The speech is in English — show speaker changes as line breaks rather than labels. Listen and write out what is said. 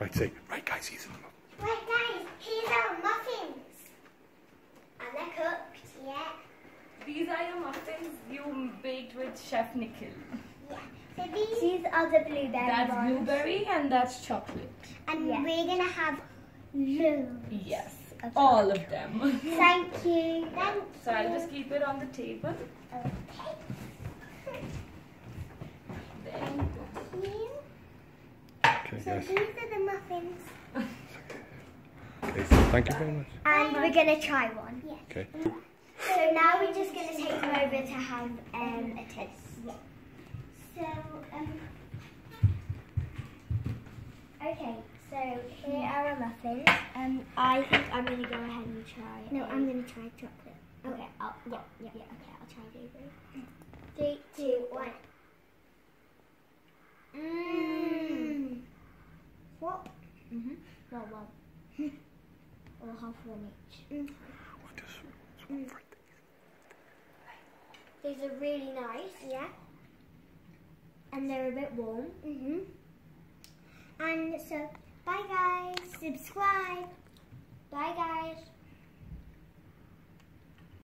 Right, say, right guys, these are the muffins.
Right guys, here's our muffins. And they're cooked, yeah.
These are your muffins you baked with Chef Nikhil.
Yeah. So these, these are the blueberry
That's
ones.
blueberry and that's chocolate.
And
Yeah.
we're gonna have loads.
Yes,
of
all of them.
Thank you. Thank
So I'll just keep it on the table.
Okay.
There.
Thank you.
Okay,
So these are the muffins.
Okay, so thank you very much.
And we're gonna try one. Yeah.
Okay.
So now we're just going to take them over to have um, a taste. So, um, okay, so here are our muffins. Um, I think I'm going to go ahead and try. No, I'm going to try chocolate. Okay, I'll, yeah, yeah, yeah, okay, I'll try blueberry. Three, two, one. Mmm. What? Well, one. or half one each. Mm.
What is- what's one for these?
These are really nice. Yeah. And they're a bit warm. Mhm. And so, bye guys. Subscribe. Bye guys.